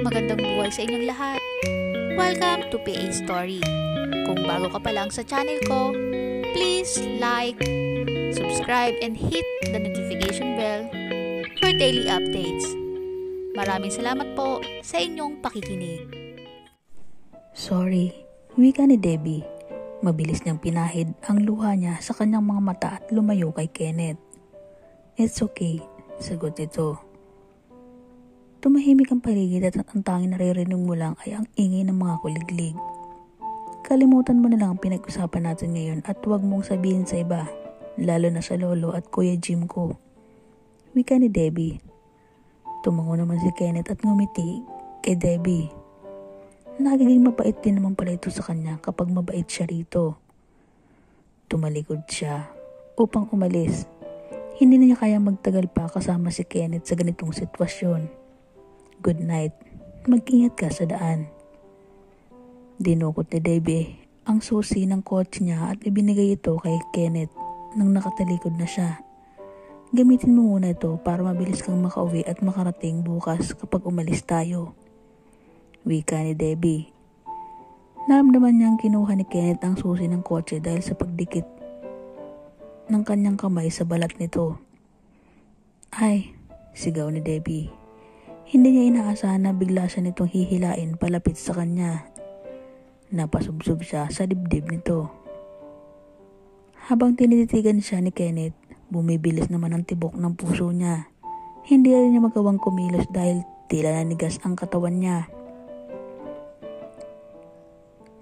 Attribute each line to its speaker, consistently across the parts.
Speaker 1: Magandang buhay sa inyong lahat. Welcome to PA Story. Kung bago ka pa lang sa channel ko, please like, subscribe, and hit the notification bell for daily updates. Maraming salamat po sa inyong pakikinig.
Speaker 2: Sorry, wika ni Debbie. Mabilis niyang pinahid ang luha niya sa kanyang mga mata at lumayo kay Kenneth. It's okay, sagot nito. Tumahimik ang paligid at ang tanging naririnig mo lang ay ang ingay ng mga kuliglig. Kalimutan mo na lang ang pinag-usapan natin ngayon at huwag mong sabihin sa iba, lalo na sa lolo at kuya Jim ko. Wika ni Debbie. Tumango naman si Kenneth at ngumiti kay Debbie. Nagiging mabait din naman pala ito sa kanya kapag mabait siya rito. Tumalikod siya upang umalis. Hindi na niya kaya magtagal pa kasama si Kenneth sa ganitong sitwasyon. Good night. Mag-ingat ka sa daan. Dinukot ni Debbie ang susi ng kotse niya at ibinigay ito kay Kenneth nang nakatalikod na siya. Gamitin mo muna ito para mabilis kang makauwi at makarating bukas kapag umalis tayo. Wika ni Debbie. Naramdaman niyang kinuha ni Kenneth ang susi ng kotse dahil sa pagdikit ng kanyang kamay sa balat nito. Ay, sigaw ni Debbie. Hindi niya inaasahan na bigla siya nitong hihilain palapit sa kanya. Napasubsob siya sa dibdib nito. Habang tinititigan siya ni Kenneth, bumibilis naman ang tibok ng puso niya. Hindi rin niya magawang kumilos dahil tila nanigas ang katawan niya.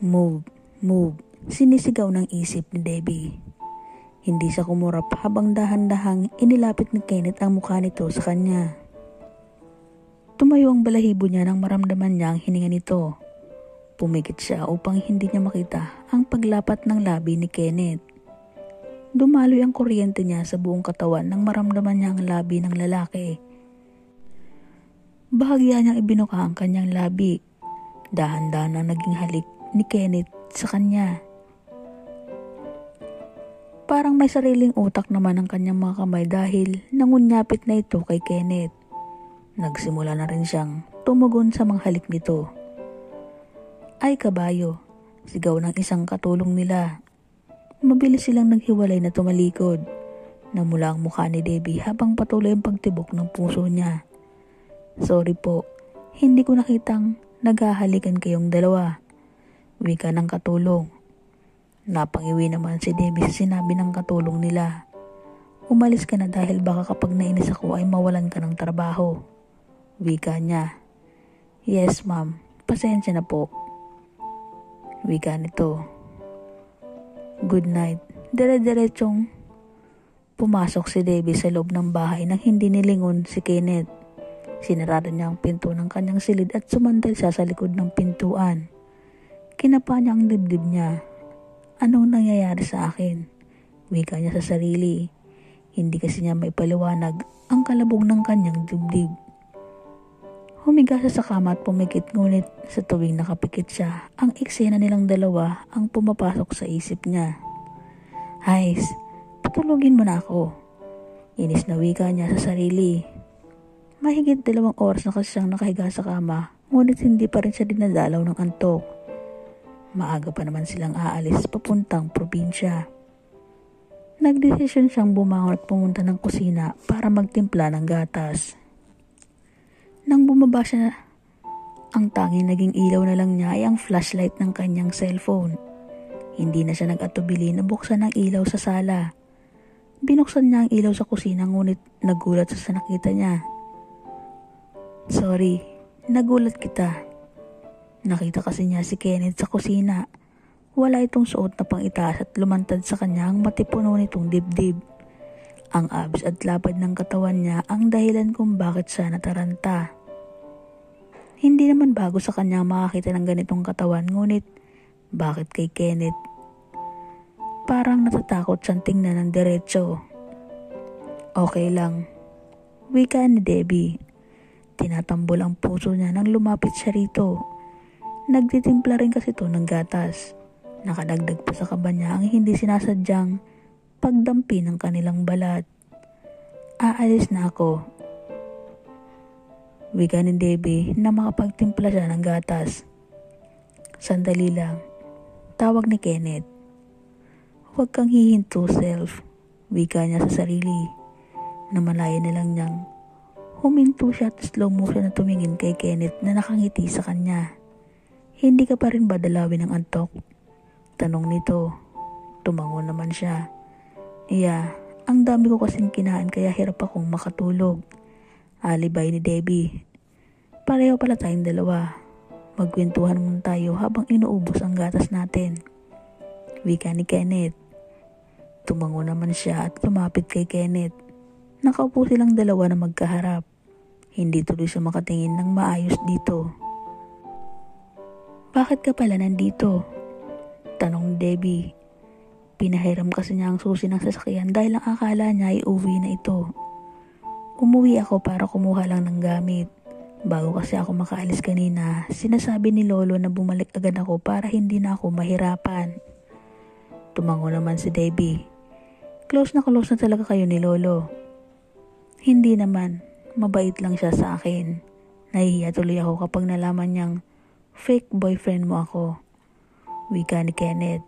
Speaker 2: Move, move, sinisigaw ng isip ni Debbie. Hindi siya kumurap habang dahan-dahang inilapit ni Kenneth ang mukha nito sa kanya. Tumayo ang balahibo niya nang maramdaman niya ang hininga nito. Pumikit siya upang hindi niya makita ang paglapat ng labi ni Kenneth. Dumaloy ang kuryente niya sa buong katawan nang maramdaman niya ang labi ng lalaki. Bahagya niyang ibinuka ang kanyang labi. Dahan-dahan ang naging halik ni Kenneth sa kanya. Parang may sariling utak naman ang kanyang mga kamay dahil nangunyapit na ito kay Kenneth. Nagsimula na rin siyang tumugon sa mga halik nito. Ay kabayo, sigaw ng isang katulong nila. Mabilis silang naghiwalay na tumalikod. Namula ang mukha ni Debbie habang patuloy ang pagtibok ng puso niya. Sorry po, hindi ko nakitang naghahalikan kayong dalawa. Wika ng katulong. Napangiwi naman si Debbie sa sinabi ng katulong nila. Umalis ka na dahil baka kapag nainis ako ay mawalan ka ng trabaho. Wika niya. Yes, ma'am. Pasensya na po. Wika nito. Good night. Dire-diretsong pumasok si Debbie sa loob ng bahay nang hindi nilingon si Kenneth. Sinarado niya ang pinto ng kanyang silid at sumandal siya sa likod ng pintuan. Kinapa niya ang dibdib niya. Anong nangyayari sa akin? Wika niya sa sarili. Hindi kasi niya may paliwanag ang kalabog ng kanyang dibdib. Humiga siya sa kama at pumikit ngunit sa tuwing nakapikit siya, ang eksena nilang dalawa ang pumapasok sa isip niya. Hais, patulogin mo na ako. Inis na wika niya sa sarili. Mahigit dalawang oras na kasi siyang nakahiga sa kama, ngunit hindi pa rin siya dinadalaw ng antok. Maaga pa naman silang aalis papuntang probinsya. Nagdesisyon siyang bumangon at pumunta ng kusina para magtimpla ng gatas. Nang bumaba siya, ang tanging naging ilaw na lang niya ay ang flashlight ng kanyang cellphone. Hindi na siya nag-atubili na buksan ang ilaw sa sala. Binuksan niya ang ilaw sa kusina ngunit nagulat sa nakita niya. Sorry, nagulat kita. Nakita kasi niya si Kenneth sa kusina. Wala itong suot na pang itaas at lumantad sa kanya ang matipuno nitong dibdib. Ang abs at lapad ng katawan niya ang dahilan kung bakit siya nataranta. Hindi naman bago sa kanya makakita ng ganitong katawan ngunit bakit kay Kenneth? Parang natatakot siyang tingnan ng diretso. Okay lang. Wika ni Debbie. Tinatambol ang puso niya nang lumapit siya rito. Nagtitimpla rin kasi to ng gatas. Nakadagdag pa sa kaba niya ang hindi sinasadyang pagdampi ng kanilang balat. Aalis na ako. Wika ni Debbie na makapagtimpla siya ng gatas. Sandali lang. Tawag ni Kenneth. Huwag kang hihinto, self. Wika niya sa sarili. Namalaya na lang niyang huminto siya at slow motion na tumingin kay Kenneth na nakangiti sa kanya. Hindi ka pa rin ba dalawin ng antok? Tanong nito. Tumango naman siya. Iya, ang dami ko kasing kinain kaya hirap akong makatulog. Alibay ni Debbie. Pareho pala tayong dalawa. Magkwentuhan muna tayo habang inuubos ang gatas natin. Wika ni Kenneth. Tumango naman siya at lumapit kay Kenneth. Nakaupo silang dalawa na magkaharap. Hindi tuloy siya makatingin ng maayos dito. Bakit ka pala nandito? Tanong ni Debbie. Pinahiram kasi niya ang susi ng sasakyan dahil ang akala niya ay uwi na ito. Umuwi ako para kumuha lang ng gamit. Bago kasi ako makaalis kanina, sinasabi ni Lolo na bumalik agad ako para hindi na ako mahirapan. Tumango naman si Debbie. Close na close na talaga kayo ni Lolo. Hindi naman, mabait lang siya sa akin. Nahihiya tuloy ako kapag nalaman niyang fake boyfriend mo ako. Wika ni Kenneth.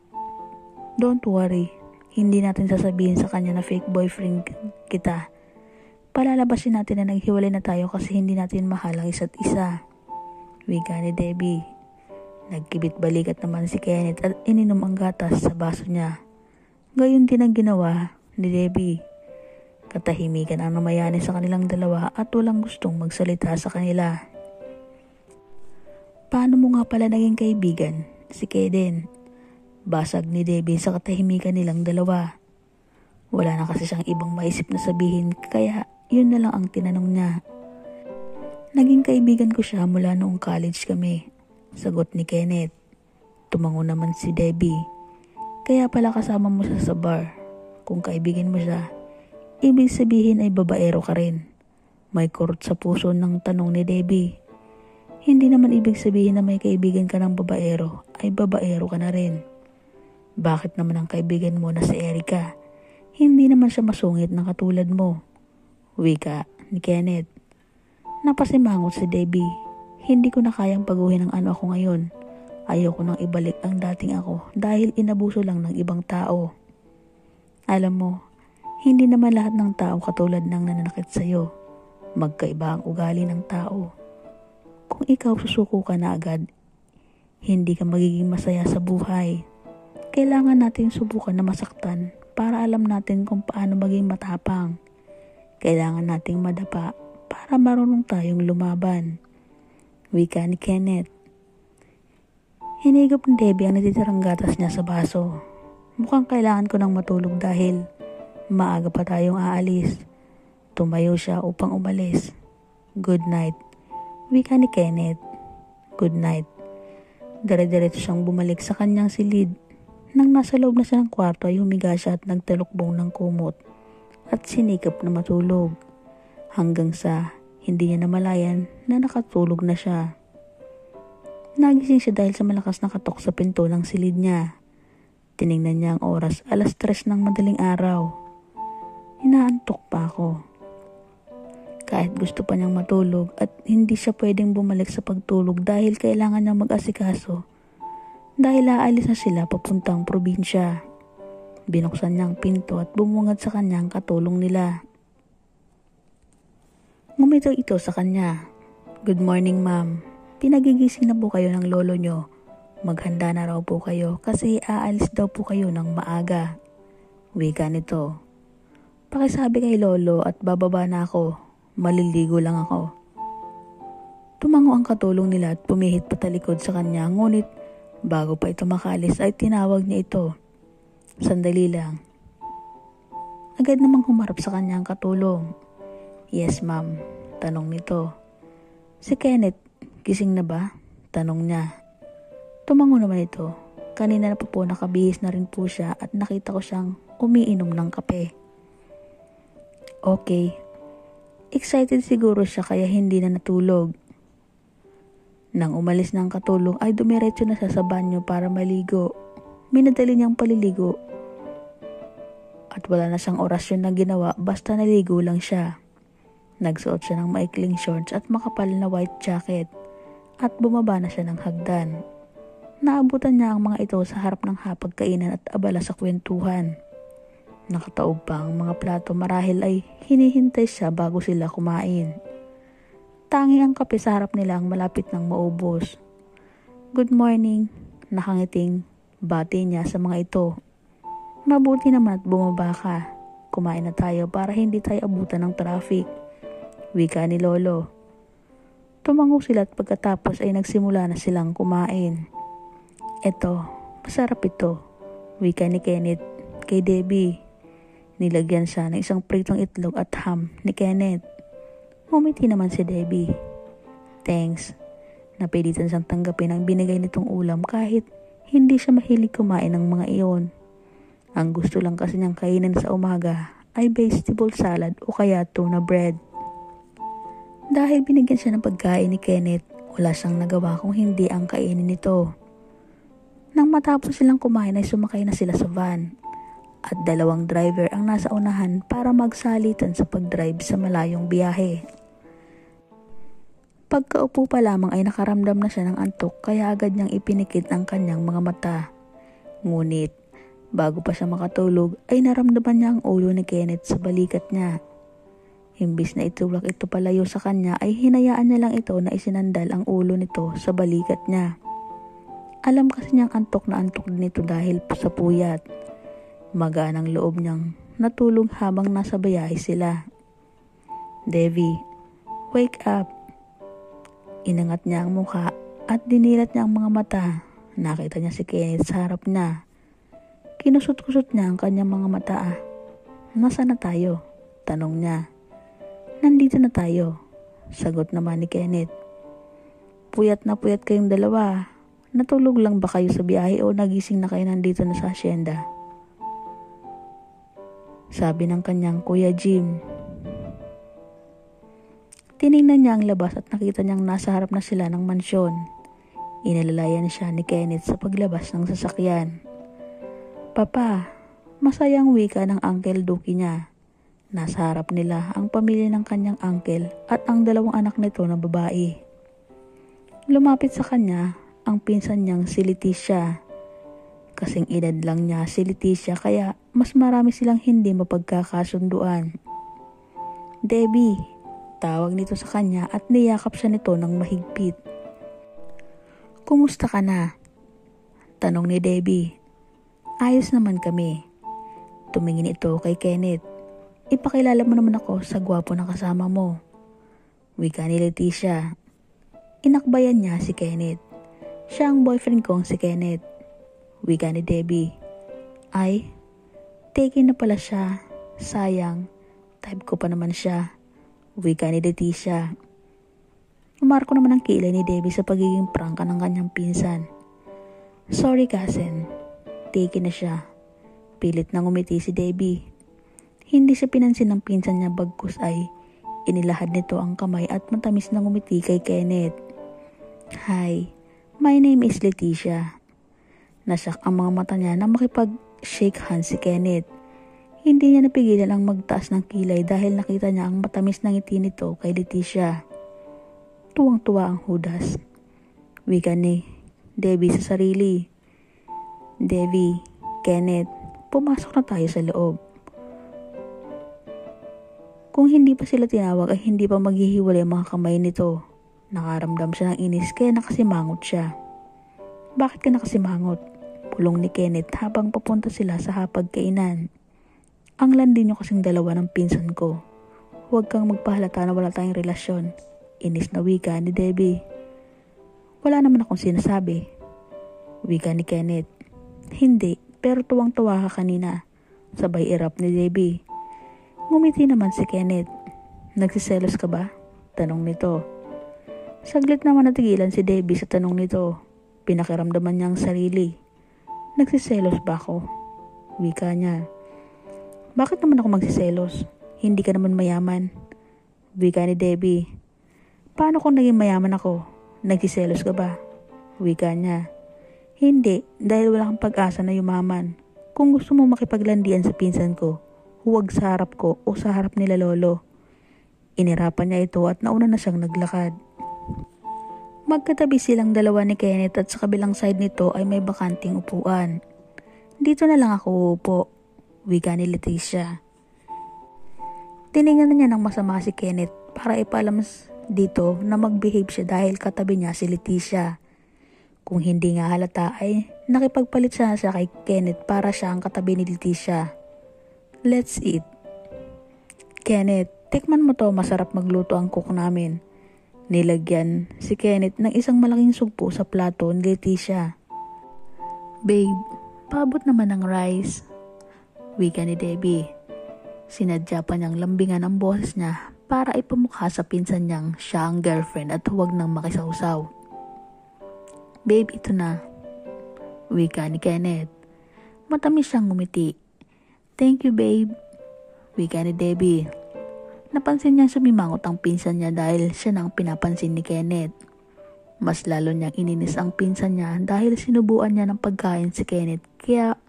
Speaker 2: Don't worry, hindi natin sasabihin sa kanya na fake boyfriend kita. Palalabasin natin na naghiwalay na tayo kasi hindi natin mahal ang isa't isa. Wika ni Debbie. Nagkibit balikat naman si Kenneth at ininom ang gatas sa baso niya. Gayon din ang ginawa ni Debbie. Katahimikan ang namayani sa kanilang dalawa at walang gustong magsalita sa kanila. Paano mo nga pala naging kaibigan? Si Keden. Basag ni Debbie sa katahimikan nilang dalawa. Wala na kasi siyang ibang maisip na sabihin kaya yun na lang ang tinanong niya. Naging kaibigan ko siya mula noong college kami. Sagot ni Kenneth. Tumango naman si Debbie. Kaya pala kasama mo siya sa bar. Kung kaibigan mo siya, ibig sabihin ay babaero ka rin. May kurot sa puso ng tanong ni Debbie. Hindi naman ibig sabihin na may kaibigan ka ng babaero ay babaero ka na rin. Bakit naman ang kaibigan mo na si Erika? Hindi naman siya masungit ng katulad mo. Wika ni Kenneth. Napasimangot si Debbie. Hindi ko na kayang paguhin ang ano ako ngayon. Ayoko nang ibalik ang dating ako dahil inabuso lang ng ibang tao. Alam mo, hindi naman lahat ng tao katulad ng nananakit sa'yo. Magkaiba ang ugali ng tao. Kung ikaw susuko ka na agad, hindi ka magiging masaya sa buhay. Kailangan natin subukan na masaktan para alam natin kung paano maging matapang. Kailangan nating madapa para marunong tayong lumaban. Wika ni Kenneth. Hinigop ni Debbie ang natitirang gatas niya sa baso. Mukhang kailangan ko nang matulog dahil maaga pa tayong aalis. Tumayo siya upang umalis. Good night. Wika ni Kenneth. Good night. Dire-diretso siyang bumalik sa kanyang silid. Nang nasa loob na siya ng kwarto ay humiga siya at nagtalukbong ng kumot at sinikap na matulog. Hanggang sa hindi niya namalayan na nakatulog na siya. Nagising siya dahil sa malakas na katok sa pinto ng silid niya. Tiningnan niya ang oras alas tres ng madaling araw. Inaantok pa ako kahit gusto pa niyang matulog at hindi siya pwedeng bumalik sa pagtulog dahil kailangan niyang mag-asikaso. Dahil aalis na sila papuntang probinsya. Binuksan niya ang pinto at bumungad sa kanyang katulong nila. Ngumito ito sa kanya. Good morning ma'am. Pinagigising na po kayo ng lolo nyo. Maghanda na raw po kayo kasi aalis daw po kayo ng maaga. Wika nito. Pakisabi kay lolo at bababa na ako maliligo lang ako. Tumango ang katulong nila at pumihit patalikod sa kanya ngunit bago pa ito makalis ay tinawag niya ito. Sandali lang. Agad namang humarap sa kanya ang katulong. Yes ma'am, tanong nito. Si Kenneth, gising na ba? Tanong niya. Tumango naman ito. Kanina na po po nakabihis na rin po siya at nakita ko siyang umiinom ng kape. Okay, Excited siguro siya kaya hindi na natulog. Nang umalis ng katulong ay dumiretso na siya sa banyo para maligo. Minadali niyang paliligo. At wala na siyang orasyon na ginawa basta naligo lang siya. Nagsuot siya ng maikling shorts at makapal na white jacket at bumaba na siya ng hagdan. Naabutan niya ang mga ito sa harap ng hapagkainan at abala sa kwentuhan. Nakataob pa ang mga plato marahil ay hinihintay siya bago sila kumain. Tangi ang kape sa harap nila ang malapit ng maubos. Good morning, nakangiting bati niya sa mga ito. Mabuti naman at bumaba ka. Kumain na tayo para hindi tayo abutan ng traffic. Wika ni Lolo. Tumango sila at pagkatapos ay nagsimula na silang kumain. Eto, masarap ito. Wika ni Kenneth kay Debbie. Nilagyan siya ng isang pritong itlog at ham ni Kenneth. Ngumiti naman si Debbie. Thanks. Napilitan siyang tanggapin ang binigay nitong ulam kahit hindi siya mahilig kumain ng mga iyon. Ang gusto lang kasi niyang kainin sa umaga ay vegetable salad o kaya tuna bread. Dahil binigyan siya ng pagkain ni Kenneth, wala siyang nagawa kung hindi ang kainin nito. Nang matapos silang kumain ay sumakay na sila sa van at dalawang driver ang nasa unahan para magsalitan sa pagdrive sa malayong biyahe. Pagkaupo pa lamang ay nakaramdam na siya ng antok kaya agad niyang ipinikit ang kanyang mga mata. Ngunit, bago pa siya makatulog ay naramdaman niya ang ulo ni Kenneth sa balikat niya. Imbis na itulak ito palayo sa kanya ay hinayaan niya lang ito na isinandal ang ulo nito sa balikat niya. Alam kasi niyang antok na antok din ito dahil sa puyat. Magaan ang loob niyang natulog habang nasa bayahe sila. Devi, wake up. Inangat niya ang mukha at dinilat niya ang mga mata. Nakita niya si Kenneth sa harap niya. Kinusot-kusot niya ang kanyang mga mata. Nasaan na tayo? Tanong niya. Nandito na tayo. Sagot naman ni Kenneth. Puyat na puyat kayong dalawa. Natulog lang ba kayo sa biyahe o nagising na kayo nandito na sa asyenda? Sabi ng kanyang Kuya Jim. Tiningnan niya ang labas at nakita niyang nasa harap na sila ng mansyon. Inalalayan siya ni Kenneth sa paglabas ng sasakyan. Papa, masayang wika ng Uncle Duki niya. Nasa harap nila ang pamilya ng kanyang uncle at ang dalawang anak nito na babae. Lumapit sa kanya ang pinsan niyang si Leticia Kasing edad lang niya si Leticia kaya mas marami silang hindi mapagkakasunduan. Debbie, tawag nito sa kanya at niyakap siya nito ng mahigpit. Kumusta ka na? Tanong ni Debbie. Ayos naman kami. Tumingin ito kay Kenneth. Ipakilala mo naman ako sa gwapo na kasama mo. Wika ni Leticia. Inakbayan niya si Kenneth. Siya ang boyfriend kong si Kenneth. Wika ni Debbie. Ay, taken na pala siya. Sayang, type ko pa naman siya. Wika ni Leticia. Umarko naman ang kilay ni Debbie sa pagiging prangka ng kanyang pinsan. Sorry cousin, taken na siya. Pilit na ngumiti si Debbie. Hindi siya pinansin ng pinsan niya bagkus ay inilahad nito ang kamay at matamis na ngumiti kay Kenneth. Hi, my name is Leticia. Nasak ang mga mata niya na makipag-shake hands si Kenneth. Hindi niya napigilan ang magtaas ng kilay dahil nakita niya ang matamis ng ngiti nito kay Leticia. Tuwang-tuwa ang hudas. Wika ni Debbie sa sarili. Debbie, Kenneth, pumasok na tayo sa loob. Kung hindi pa sila tinawag ay hindi pa maghihiwalay ang mga kamay nito. Nakaramdam siya ng inis kaya nakasimangot siya. Bakit ka nakasimangot? Pulong ni Kenneth habang papunta sila sa hapagkainan. Ang landi nyo kasing dalawa ng pinsan ko. Huwag kang magpahalata na wala tayong relasyon. Inis na wika ni Debbie. Wala naman akong sinasabi. Wika ni Kenneth. Hindi, pero tuwang-tuwa ka kanina. Sabay irap ni Debbie. Ngumiti naman si Kenneth. Nagsiselos ka ba? Tanong nito. Saglit naman natigilan si Debbie sa tanong nito. Pinakiramdaman niya ang sarili. Nagsiselos ba ako? Wika niya. Bakit naman ako magsiselos? Hindi ka naman mayaman. Wika ni Debbie. Paano kung naging mayaman ako? Nagsiselos ka ba? Wika niya. Hindi, dahil wala kang pag-asa na yumaman. Kung gusto mo makipaglandian sa pinsan ko, huwag sa harap ko o sa harap nila lolo. Inirapan niya ito at nauna na siyang naglakad. Magkatabi silang dalawa ni Kenneth at sa kabilang side nito ay may bakanting upuan. Dito na lang ako uupo, wika ni Leticia. Tiningnan niya ng masama si Kenneth para ipaalam dito na mag-behave siya dahil katabi niya si Leticia. Kung hindi nga halata ay nakipagpalit siya siya kay Kenneth para siya ang katabi ni Leticia. Let's eat. Kenneth, tikman mo to masarap magluto ang cook namin. Nilagyan si Kenneth ng isang malaking sugpo sa plato ni Leticia. Babe, paabot naman ng rice. Wika ni Debbie. Sinadya pa niyang lambingan ang boses niya para ipamukha sa pinsan niyang siya ang girlfriend at huwag nang makisawsaw. Babe, ito na. Wika ni Kenneth. Matamis siyang ngumiti. Thank you, babe. Wika ni Debbie. Napansin niya sumimangot ang pinsan niya dahil siya nang pinapansin ni Kenneth. Mas lalo niyang ininis ang pinsan niya dahil sinubuan niya ng pagkain si Kenneth kaya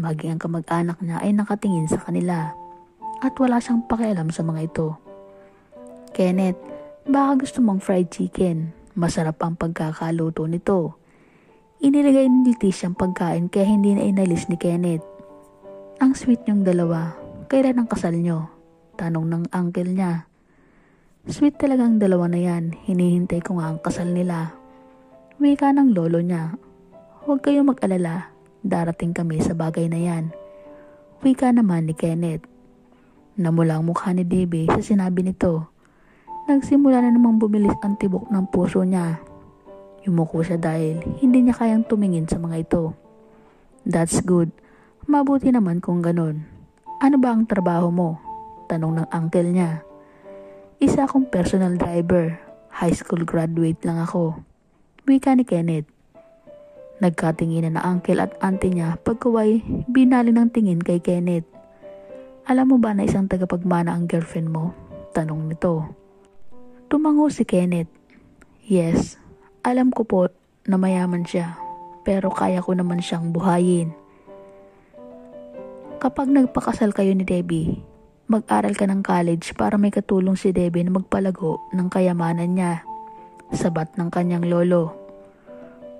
Speaker 2: maging ang kamag-anak niya ay nakatingin sa kanila at wala siyang pakialam sa mga ito. Kenneth, baka gusto mong fried chicken. Masarap ang pagkakaluto nito. Inilagay ni Leticia ang pagkain kaya hindi na inalis ni Kenneth. Ang sweet niyong dalawa. Kailan ang kasal niyo? Tanong ng uncle niya. Sweet talagang dalawa na yan. Hinihintay ko nga ang kasal nila. Wika ng lolo niya. Huwag kayo mag-alala. Darating kami sa bagay na yan. Wika naman ni Kenneth. Namula ang mukha ni Debbie sa sinabi nito. Nagsimula na namang bumilis ang tibok ng puso niya. Yumuko siya dahil hindi niya kayang tumingin sa mga ito. That's good. Mabuti naman kung ganun. Ano ba ang trabaho mo? Tanong ng uncle niya. Isa akong personal driver. High school graduate lang ako. Wika ni Kenneth. Nagkatinginan na uncle at auntie niya pagkaway binali ng tingin kay Kenneth. Alam mo ba na isang tagapagmana ang girlfriend mo? Tanong nito. Tumango si Kenneth. Yes, alam ko po na mayaman siya, pero kaya ko naman siyang buhayin. Kapag nagpakasal kayo ni Debbie, mag-aral ka ng college para may katulong si Debbie na magpalago ng kayamanan niya. Sabat ng kanyang lolo.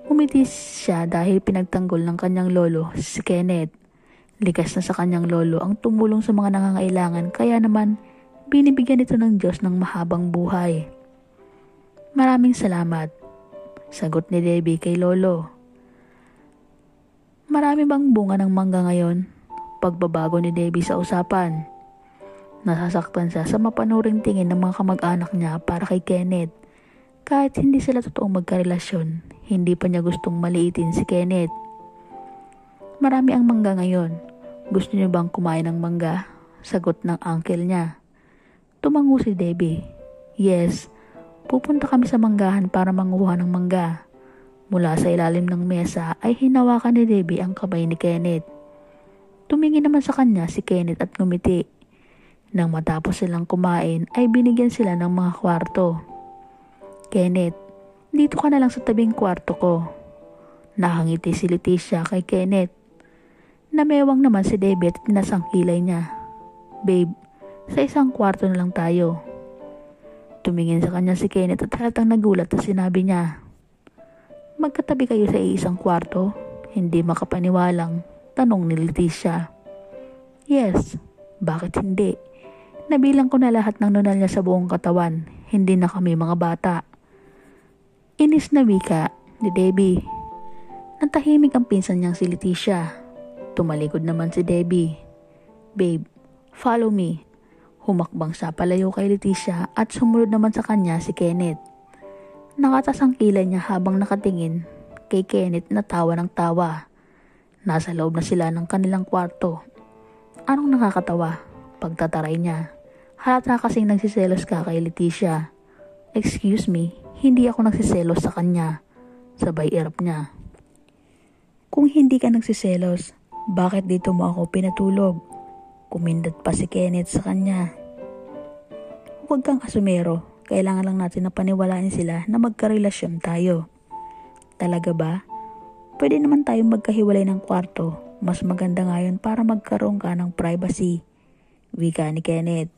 Speaker 2: Umiti siya dahil pinagtanggol ng kanyang lolo, si Kenneth. Likas na sa kanyang lolo ang tumulong sa mga nangangailangan kaya naman binibigyan ito ng Diyos ng mahabang buhay. Maraming salamat. Sagot ni Debbie kay lolo. Marami bang bunga ng mangga ngayon? pagbabago ni Debbie sa usapan. Nasasaktan siya sa mapanuring tingin ng mga kamag-anak niya para kay Kenneth. Kahit hindi sila totoong magkarelasyon, hindi pa niya gustong maliitin si Kenneth. Marami ang mangga ngayon. Gusto niyo bang kumain ng mangga? Sagot ng uncle niya. Tumango si Debbie. Yes, pupunta kami sa manggahan para manguha ng mangga. Mula sa ilalim ng mesa ay hinawakan ni Debbie ang kamay ni Kenneth. Tumingin naman sa kanya si Kenneth at ngumiti. Nang matapos silang kumain ay binigyan sila ng mga kwarto. Kenneth, dito ka na lang sa tabing kwarto ko. Nakangiti si Leticia kay Kenneth. Namewang naman si David at pinasang kilay niya. Babe, sa isang kwarto na lang tayo. Tumingin sa kanya si Kenneth at halatang nagulat at sinabi niya, Magkatabi kayo sa isang kwarto? Hindi makapaniwalang Tanong ni Leticia. Yes, bakit hindi? Nabilang ko na lahat ng nunal niya sa buong katawan. Hindi na kami mga bata. Inis na wika ni Debbie. Natahimik ang pinsan niyang si Leticia. Tumalikod naman si Debbie. Babe, follow me. Humakbang sa palayo kay Leticia at sumunod naman sa kanya si Kenneth. Nakatas ang kilay niya habang nakatingin kay Kenneth na tawa ng tawa. Nasa loob na sila ng kanilang kwarto. Anong nakakatawa? Pagtataray niya. Halata kasing nagsiselos ka kay Leticia. Excuse me, hindi ako nagsiselos sa kanya. Sabay irap niya. Kung hindi ka nagsiselos, bakit dito mo ako pinatulog? Kumindat pa si Kenneth sa kanya. Huwag kang asumero. Kailangan lang natin na paniwalaan sila na magkarelasyon tayo. Talaga ba? Pwede naman tayong magkahiwalay ng kwarto. Mas maganda ngayon para magkaroon ka ng privacy. Wika ni Kenneth.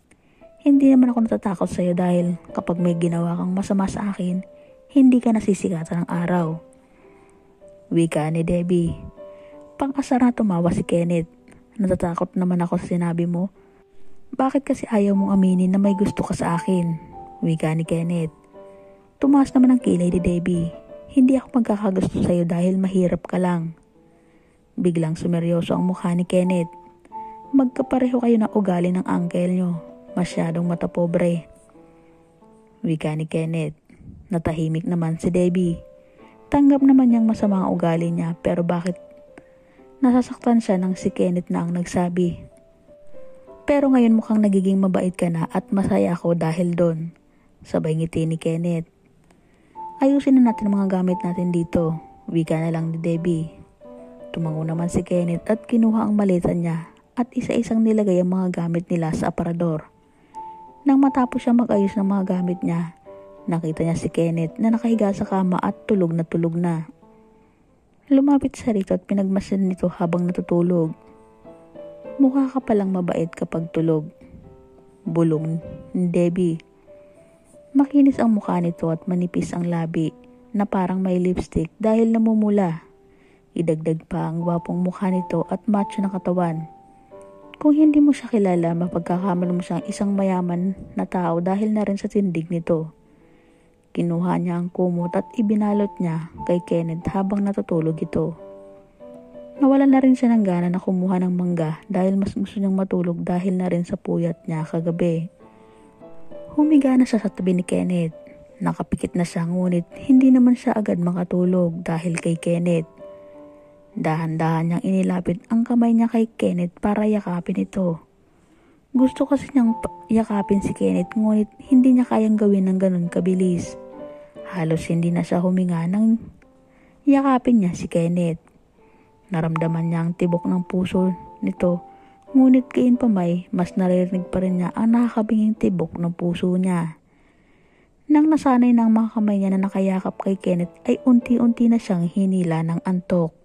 Speaker 2: Hindi naman ako natatakot sa'yo dahil kapag may ginawa kang masama sa akin, hindi ka nasisikatan ng araw. Wika ni Debbie. Pang-asar na tumawa si Kenneth. Natatakot naman ako sa sinabi mo. Bakit kasi ayaw mong aminin na may gusto ka sa akin? Wika ni Kenneth. Tumaas naman ang kilay ni Debbie. Hindi ako magkakagusto sa'yo dahil mahirap ka lang. Biglang sumeryoso ang mukha ni Kenneth. Magkapareho kayo ng ugali ng uncle nyo. Masyadong matapobre. Wika ni Kenneth. Natahimik naman si Debbie. Tanggap naman niyang masama ang ugali niya pero bakit nasasaktan siya nang si Kenneth na ang nagsabi. Pero ngayon mukhang nagiging mabait ka na at masaya ako dahil doon. Sabay ngiti ni Kenneth. Ayusin na natin ang mga gamit natin dito. Wika na lang ni Debbie. Tumango naman si Kenneth at kinuha ang maleta niya at isa-isang nilagay ang mga gamit nila sa aparador. Nang matapos siya mag-ayos ng mga gamit niya, nakita niya si Kenneth na nakahiga sa kama at tulog na tulog na. Lumapit sa rito at pinagmasdan nito habang natutulog. Mukha ka palang mabait kapag tulog. Bulong ni Debbie. Makinis ang mukha nito at manipis ang labi na parang may lipstick dahil namumula. Idagdag pa ang gwapong mukha nito at macho na katawan. Kung hindi mo siya kilala, mapagkakamala mo siyang isang mayaman na tao dahil na rin sa tindig nito. Kinuha niya ang kumot at ibinalot niya kay Kenneth habang natutulog ito. Nawala na rin siya ng gana na kumuha ng mangga dahil mas gusto niyang matulog dahil na rin sa puyat niya kagabi. Humiga na siya sa tabi ni Kenneth. Nakapikit na siya ngunit hindi naman siya agad makatulog dahil kay Kenneth. Dahan-dahan niyang inilapit ang kamay niya kay Kenneth para yakapin ito. Gusto kasi niyang yakapin si Kenneth ngunit hindi niya kayang gawin ng ganun kabilis. Halos hindi na siya huminga nang yakapin niya si Kenneth. Naramdaman niya ang tibok ng puso nito ngunit kain pa may mas naririnig pa rin niya ang nakakabinging tibok ng puso niya. Nang nasanay ng mga kamay niya na nakayakap kay Kenneth ay unti-unti na siyang hinila ng antok.